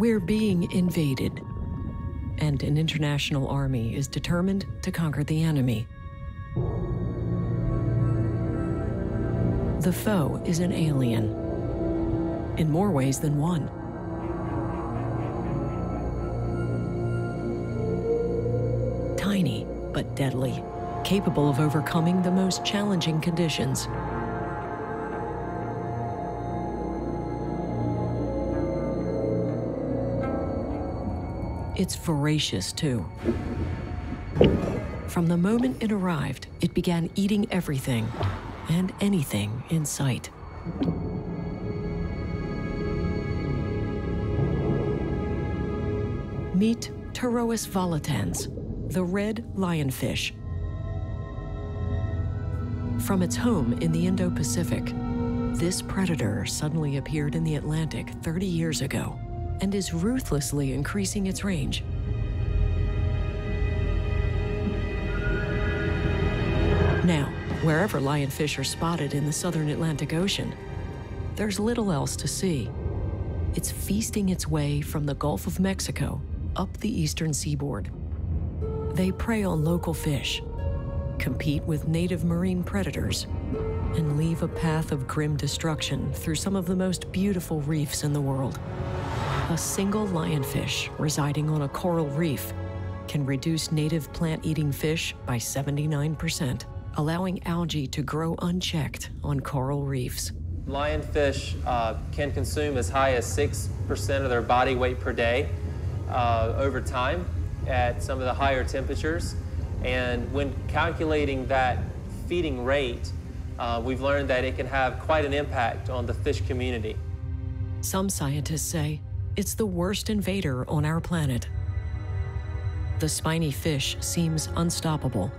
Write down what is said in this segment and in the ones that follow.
We're being invaded, and an international army is determined to conquer the enemy. The foe is an alien, in more ways than one. Tiny, but deadly, capable of overcoming the most challenging conditions. It's voracious, too. From the moment it arrived, it began eating everything and anything in sight. Meet Pterois volitans, the red lionfish. From its home in the Indo-Pacific, this predator suddenly appeared in the Atlantic 30 years ago and is ruthlessly increasing its range. Now, wherever lionfish are spotted in the southern Atlantic Ocean, there's little else to see. It's feasting its way from the Gulf of Mexico up the eastern seaboard. They prey on local fish, compete with native marine predators, and leave a path of grim destruction through some of the most beautiful reefs in the world. A single lionfish residing on a coral reef can reduce native plant-eating fish by 79%, allowing algae to grow unchecked on coral reefs. Lionfish uh, can consume as high as 6% of their body weight per day uh, over time at some of the higher temperatures. And when calculating that feeding rate, uh, we've learned that it can have quite an impact on the fish community. Some scientists say it's the worst invader on our planet. The spiny fish seems unstoppable.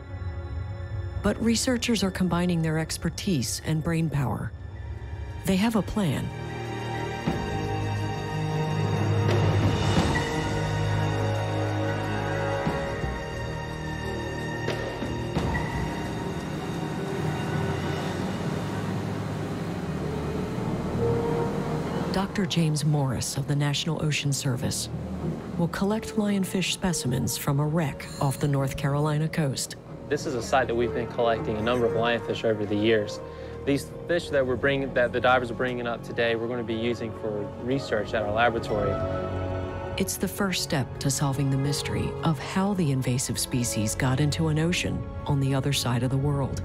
But researchers are combining their expertise and brain power. They have a plan. Dr. James Morris of the National Ocean Service will collect lionfish specimens from a wreck off the North Carolina coast. This is a site that we've been collecting a number of lionfish over the years. These fish that we're bringing, that the divers are bringing up today, we're going to be using for research at our laboratory. It's the first step to solving the mystery of how the invasive species got into an ocean on the other side of the world.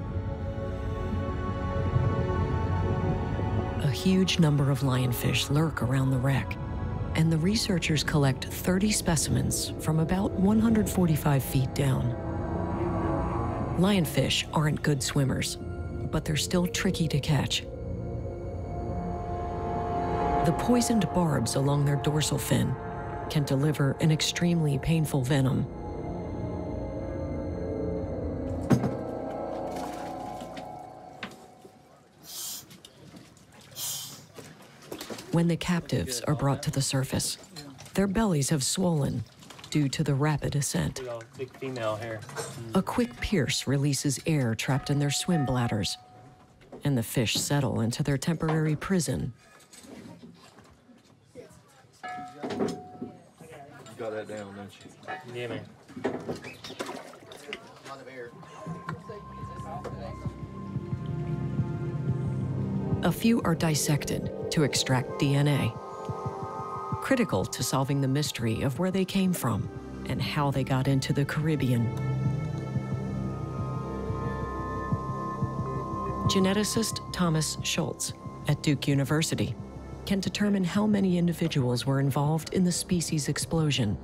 Huge number of lionfish lurk around the wreck, and the researchers collect 30 specimens from about 145 feet down. Lionfish aren't good swimmers, but they're still tricky to catch. The poisoned barbs along their dorsal fin can deliver an extremely painful venom when the captives are brought to the surface. Their bellies have swollen due to the rapid ascent. Big female here. A quick pierce releases air trapped in their swim bladders, and the fish settle into their temporary prison. You got that down, don't you? Yeah, man. A few are dissected to extract DNA, critical to solving the mystery of where they came from and how they got into the Caribbean. Geneticist Thomas Schultz at Duke University can determine how many individuals were involved in the species explosion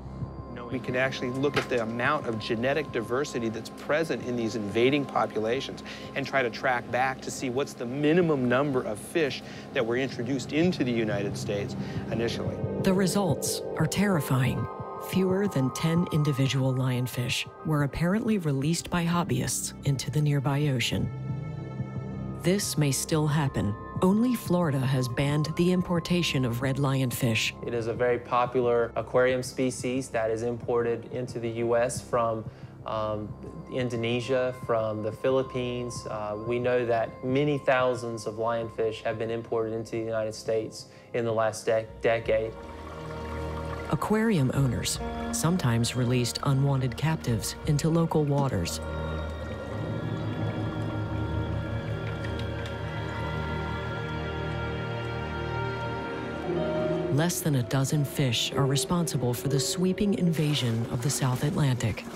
We can actually look at the amount of genetic diversity that's present in these invading populations and try to track back to see what's the minimum number of fish that were introduced into the United States initially. The results are terrifying. Fewer than 10 individual lionfish were apparently released by hobbyists into the nearby ocean. This may still happen. Only Florida has banned the importation of red lionfish. It is a very popular aquarium species that is imported into the U.S. from um, Indonesia, from the Philippines. Uh, we know that many thousands of lionfish have been imported into the United States in the last de decade. aquarium owners sometimes released unwanted captives into local waters. Less than a dozen fish are responsible for the sweeping invasion of the South Atlantic.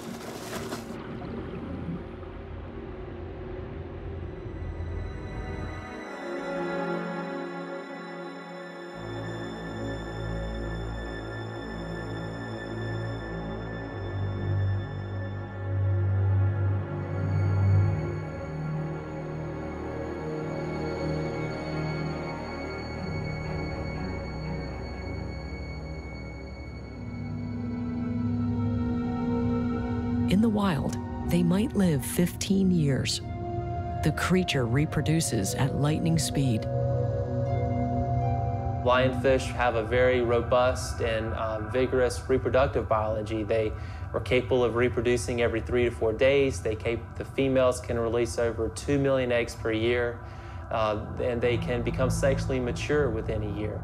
In the wild, they might live 15 years. The creature reproduces at lightning speed. Lionfish have a very robust and um, vigorous reproductive biology. They are capable of reproducing every three to four days. They the females can release over 2 million eggs per year, uh, and they can become sexually mature within a year.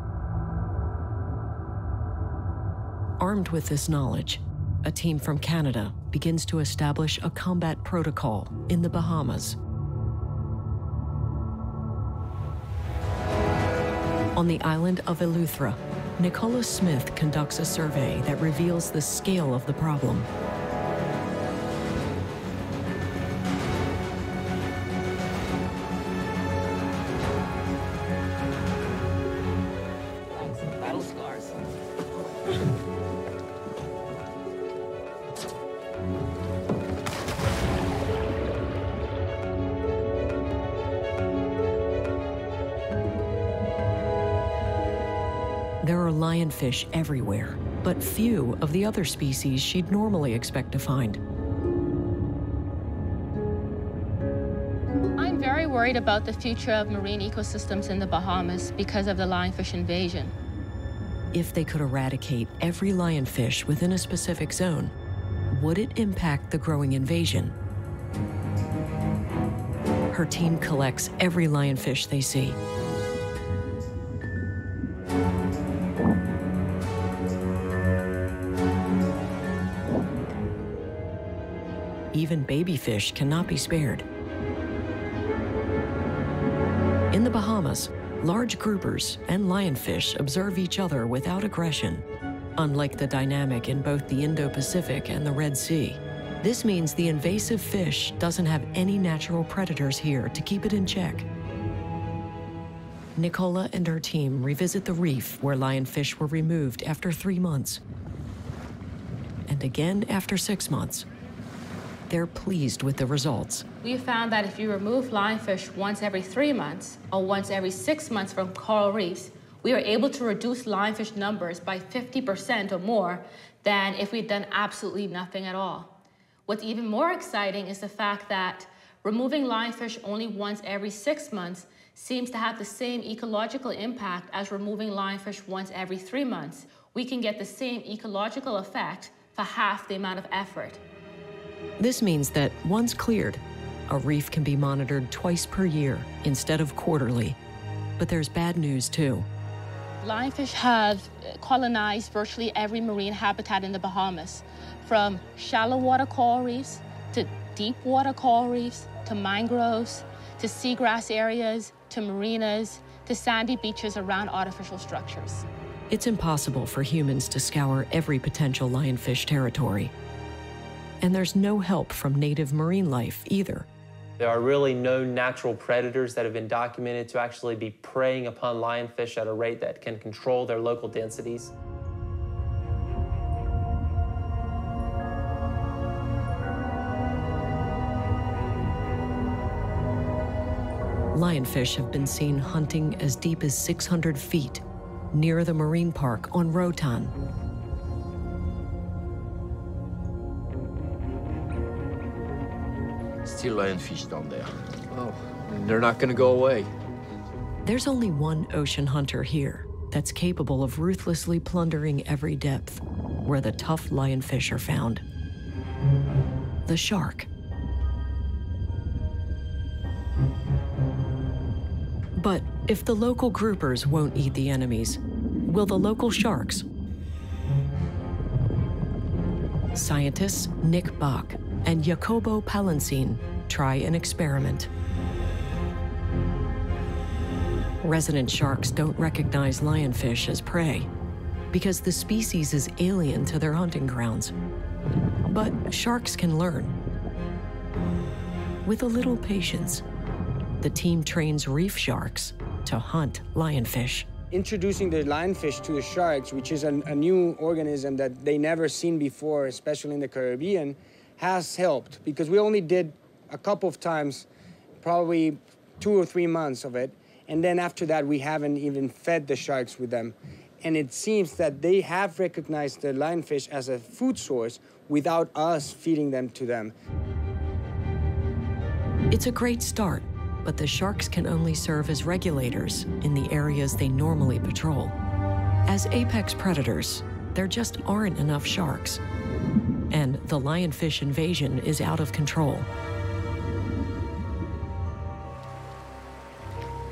Armed with this knowledge, a team from Canada begins to establish a combat protocol in the Bahamas. On the island of Eleuthera, Nicola Smith conducts a survey that reveals the scale of the problem. There are lionfish everywhere, but few of the other species she'd normally expect to find. I'm very worried about the future of marine ecosystems in the Bahamas because of the lionfish invasion. If they could eradicate every lionfish within a specific zone, would it impact the growing invasion? Her team collects every lionfish they see Even baby fish cannot be spared. In the Bahamas, large groupers and lionfish observe each other without aggression, unlike the dynamic in both the Indo-Pacific and the Red Sea. This means the invasive fish doesn't have any natural predators here to keep it in check. Nicola and her team revisit the reef where lionfish were removed after three months. And again after six months they're pleased with the results. We found that if you remove lionfish once every three months or once every six months from coral reefs, we were able to reduce lionfish numbers by 50% or more than if we'd done absolutely nothing at all. What's even more exciting is the fact that removing lionfish only once every six months seems to have the same ecological impact as removing lionfish once every three months. We can get the same ecological effect for half the amount of effort. This means that once cleared, a reef can be monitored twice per year instead of quarterly. But there's bad news too. Lionfish have colonized virtually every marine habitat in the Bahamas, from shallow water coral reefs to deep water coral reefs to mangroves to seagrass areas to marinas to sandy beaches around artificial structures. It's impossible for humans to scour every potential lionfish territory and there's no help from native marine life either. There are really no natural predators that have been documented to actually be preying upon lionfish at a rate that can control their local densities. Lionfish have been seen hunting as deep as 600 feet near the marine park on Roatan, Lionfish down there. Oh, they're not gonna go away. There's only one ocean hunter here that's capable of ruthlessly plundering every depth where the tough lionfish are found. The shark. But if the local groupers won't eat the enemies, will the local sharks? Scientists Nick Bach and Jacobo Palencin try an experiment. Resident sharks don't recognize lionfish as prey because the species is alien to their hunting grounds. But sharks can learn. With a little patience, the team trains reef sharks to hunt lionfish. Introducing the lionfish to the sharks, which is a new organism that they never seen before, especially in the Caribbean, has helped because we only did a couple of times, probably two or three months of it. And then after that, we haven't even fed the sharks with them. And it seems that they have recognized the lionfish as a food source without us feeding them to them. It's a great start, but the sharks can only serve as regulators in the areas they normally patrol. As apex predators, there just aren't enough sharks. The lionfish invasion is out of control.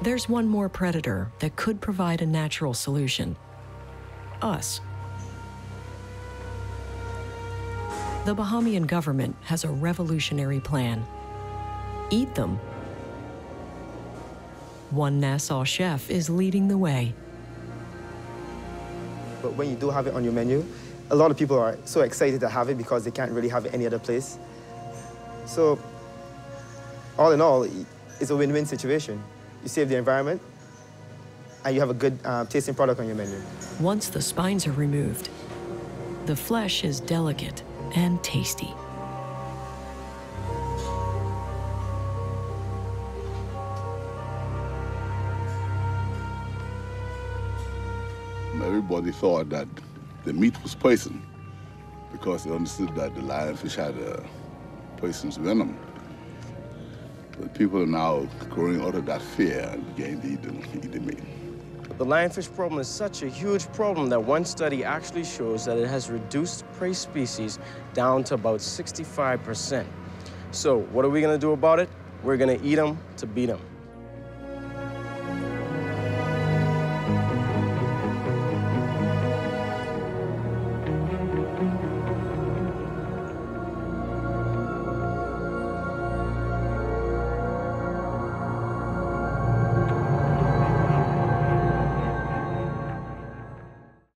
There's one more predator that could provide a natural solution us. The Bahamian government has a revolutionary plan eat them. One Nassau chef is leading the way. But when you do have it on your menu, a lot of people are so excited to have it because they can't really have it any other place. So, all in all, it's a win-win situation. You save the environment, and you have a good uh, tasting product on your menu. Once the spines are removed, the flesh is delicate and tasty. Everybody thought that the meat was poison because they understood that the lionfish had a poisonous venom. But people are now growing out of that fear and beginning to eat the, eat the meat. The lionfish problem is such a huge problem that one study actually shows that it has reduced prey species down to about 65%. So what are we gonna do about it? We're gonna eat them to beat them.